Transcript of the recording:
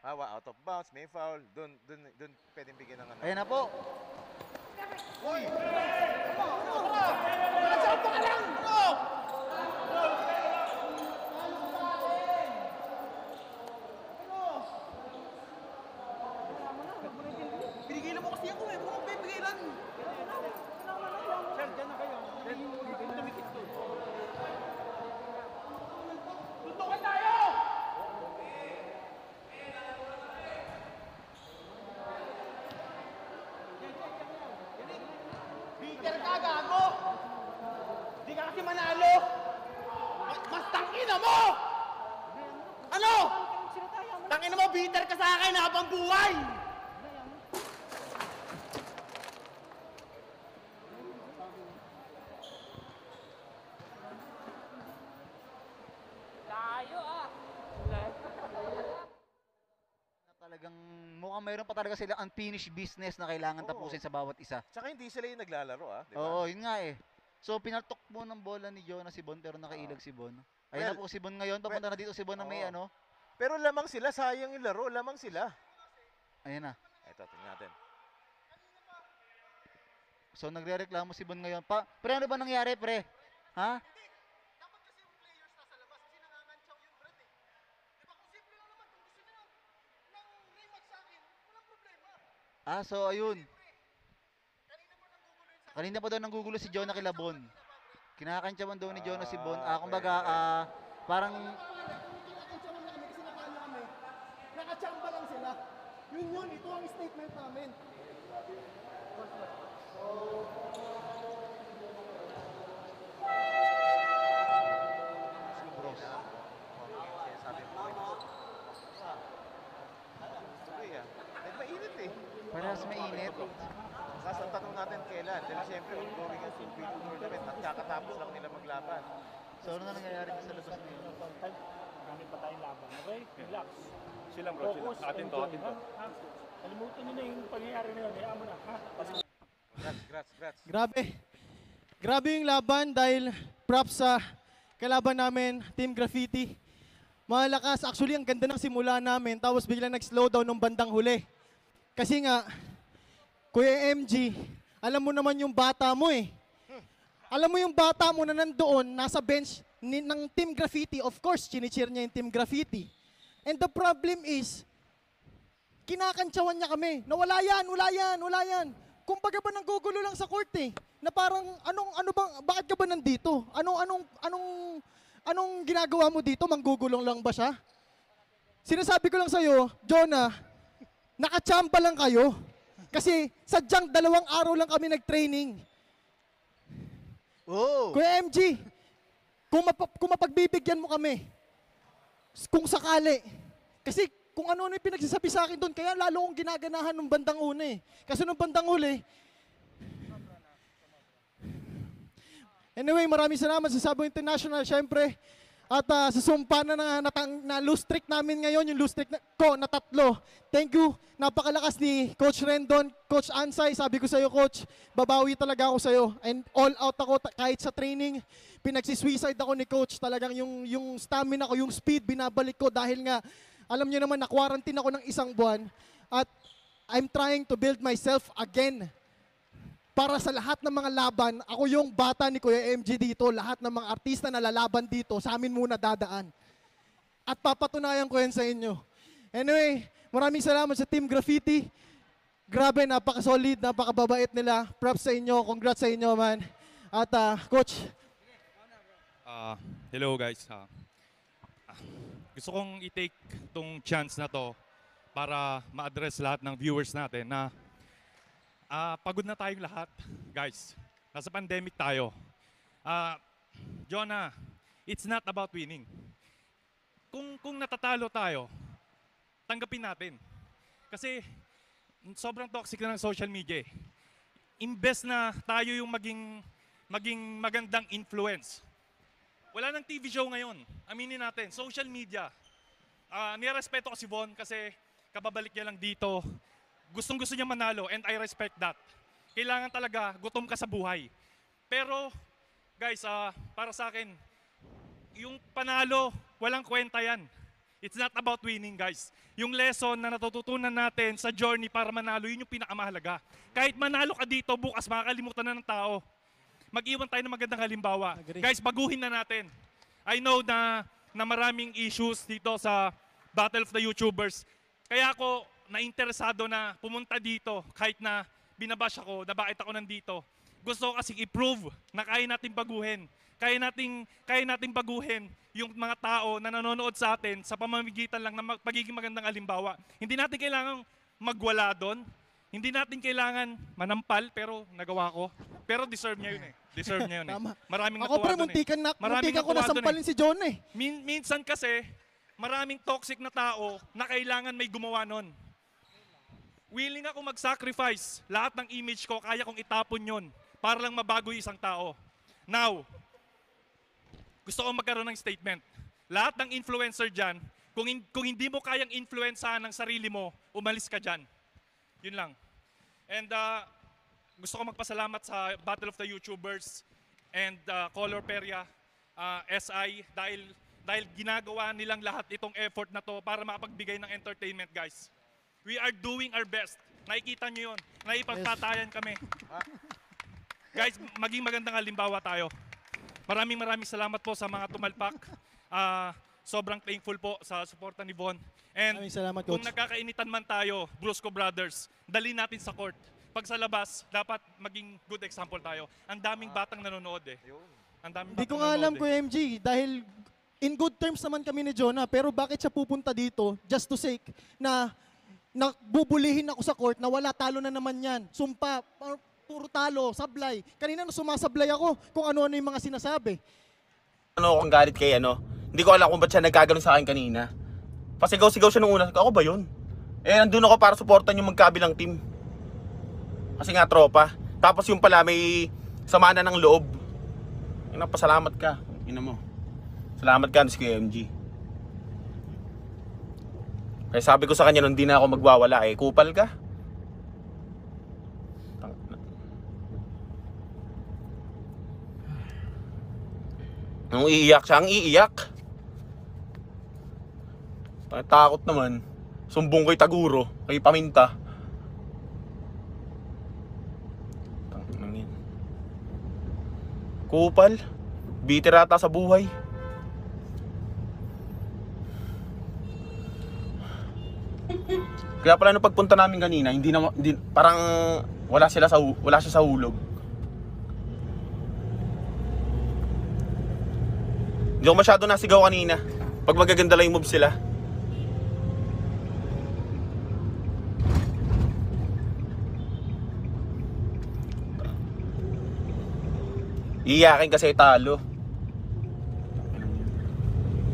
Hawa, out of bounds, may foul. Doon, doon, doon pwedeng bigyan ng ano. Ayan na po. Uy! Pinigilan mo kasi ako eh. Huwag mo pipigilan. Sir, dyan na kayo. Sir, tumikit to. Tutukan tayo! Peter ka, gago! Di ka kasi manalo! Mas, tangina mo! Ano? Tangina mo, bitter ka sa akin habang buhay! Na talagang mukhang mayroon pa talaga sila unfinished business na kailangan Oo. tapusin sa bawat isa. Tsaka hindi sila yung naglalaro, ah. Di ba? Oo, yun nga eh. So pinaltok mo ng bola ni Jonas si Bon pero nakailag si Bon. Ayun na Well, po si Bon ngayon. Papunta na dito si Bon na may oo. ano. Pero lamang sila, sayang yung laro. Lamang sila. Ayun na. Ito, tingnan natin. So nagrereklamo si Bon ngayon. Pa, pre ano ba nangyari pre? Ha? Ah, so ayun. Kanina pa nang gugulo yun sa Kanina pa daw nanggugulo si Jonah kila Bon. Kinakantsawan daw ni Jonas si Bon. Ah, Ah, kumbaga, ah, parang. Nakachamba lang sila. Yun yun, ito ang statement namin. bros. Sabi mo. Parehas mainit. Kaso ang tanong natin kailan? Dahil siyempre, ongoing ang Super Tournament at kakatapos lang nila maglaban. So ano na nangyayari sa labas ngayon? Marami pa tayong laban. Okay? Relax. Silang bro, silang. Atin to, atin to. Kalimutan nyo na yung pangyayari na yun. Hayaan mo na. Ha? Grats, grats, grats. Grabe. Grabe yung laban dahil props sa kalaban namin, Team Graffiti. Malakas. Actually, ang ganda ng simula namin. Tapos biglang nag-slow down nung bandang huli. Kasi nga, Kuya MG, alam mo naman yung bata mo eh. Alam mo yung bata mo na nandoon, nasa bench ni, ng Team Graffiti. Of course, chinicheer niya yung Team Graffiti. And the problem is, kinakantsawan niya kami. Na wala yan, wala yan, wala yan. Kumbaga ba nanggugulo lang sa court eh. Na parang anong ano bang bakit ka ba nandito? Anong anong anong anong ginagawa mo dito? Manggugulong lang ba siya? Sinasabi ko lang sa iyo, Jonah, nakachamba lang kayo. Kasi sadyang dalawang araw lang kami nag-training. Oh! Kuya MG, kung, mapa- kung mapagbibigyan mo kami, kung sakali, kasi kung ano-ano yung pinagsasabi sa akin doon, kaya lalo kong ginaganahan nung bandang una eh. Kasi nung bandang uli, Anyway, maraming salamat sa Sabo International, syempre. At ah, sa sumpa na, na, natang, na loose streak namin ngayon, yung loose streak na, ko na tatlo. Thank you. Napakalakas ni Coach Rendon, Coach Ansay. Sabi ko sa iyo, Coach, babawi talaga ako sa iyo. And all out ako kahit sa training. Pinagsisuicide ako ni Coach. Talagang yung, yung stamina ko, yung speed, binabalik ko dahil nga, alam niyo naman, na-quarantine ako ng isang buwan. At I'm trying to build myself again para sa lahat ng mga laban, ako yung bata ni Kuya MG dito, lahat ng mga artista na lalaban dito, sa amin muna dadaan. At papatunayan ko yan sa inyo. Anyway, maraming salamat sa Team Graffiti. Grabe, napaka-solid, napaka-babait nila. Props sa inyo, congrats sa inyo, man. At ah, Coach, Ah, hello guys. Ah, gusto kong i-take tong chance na to para ma-address lahat ng viewers natin na ah, pagod na tayong lahat. Guys, nasa pandemic tayo. Ah, Jonah, it's not about winning. Kung kung natatalo tayo, tanggapin natin. Kasi sobrang toxic na ng social media. eh. Imbes na tayo yung maging maging magandang influence. Wala nang TV show ngayon. Aminin natin, social media. Ah, nirespeto ko si Von kasi kababalik niya lang dito. Gustong gusto niya manalo and I respect that. Kailangan talaga gutom ka sa buhay. Pero guys, ah, para sa akin, yung panalo, walang kwenta yan. It's not about winning, guys. Yung lesson na natututunan natin sa journey para manalo, yun yung pinakamahalaga. Kahit manalo ka dito, bukas makakalimutan na ng tao. Mag-iwan tayo ng magandang halimbawa. Agree. Guys, baguhin na natin. I know na, na maraming issues dito sa Battle of the YouTubers. Kaya ako nainteresado na pumunta dito kahit na binabash ako na bakit ako nandito. Gusto ko kasi i-prove na kaya nating baguhin. Kaya nating, kaya nating baguhin yung mga tao na nanonood sa atin sa pamamagitan lang ng mag- pagiging magandang halimbawa. Hindi natin kailangang magwala doon. Hindi natin kailangan manampal pero nagawa ko. Pero deserve niya yun eh. Deserve niya yun eh. Tama. Maraming Ako natuwa pre, doon eh. muntikan, na, Maraming muntikan ko natuwa na doon eh. si John eh. Min- minsan kasi, maraming toxic na tao na kailangan may gumawa nun. Willing ako mag-sacrifice. Lahat ng image ko, kaya kong itapon yon para lang mabago yung isang tao. Now, gusto ko magkaroon ng statement. Lahat ng influencer dyan, kung, hin- kung hindi mo kayang influensahan ng sarili mo, umalis ka dyan. Yun lang. And uh, gusto ko magpasalamat sa Battle of the YouTubers and uh, Color Peria, uh, SI, dahil, dahil ginagawa nilang lahat itong effort na to para makapagbigay ng entertainment, guys. We are doing our best. Nakikita nyo yun. Naipagtatayan kami. Guys, maging magandang halimbawa tayo. Maraming maraming salamat po sa mga tumalpak. Ah, sobrang thankful po sa suporta ni Von. And Maraming salamat, kung Coach. nagkakainitan man tayo, Brusco Brothers, dali natin sa court. Pag sa labas, dapat maging good example tayo. Ang daming batang nanonood eh. Ang daming Hindi ko nga alam, eh. Kuya MG, dahil in good terms naman kami ni Jonah, pero bakit siya pupunta dito just to sake na nabubulihin ako sa court na wala talo na naman yan. Sumpa, puro talo, sablay. Kanina na sumasablay ako kung ano-ano yung mga sinasabi. ano akong galit kay ano. Hindi ko alam kung ba't siya nagkaganon sa akin kanina. Pasigaw-sigaw siya nung una. Ako ba yun? Eh, nandun ako para supportan yung magkabilang team. Kasi nga tropa. Tapos yung pala may sama na ng loob. Ina, pasalamat ka. Ina mo. Salamat ka, si MG. Kaya sabi ko sa kanya nung di na ako magwawala eh, kupal ka. Nung iiyak siya, ang iiyak. Takot naman. Sumbong kay Taguro, kay Paminta. Kupal. Bitter ata sa buhay. Kaya pala nung pagpunta namin kanina, hindi na hindi, parang wala sila sa wala siya sa hulog. Hindi ako masyado nasigaw kanina. Pag magaganda lang yung moves sila. Iyakin kasi talo.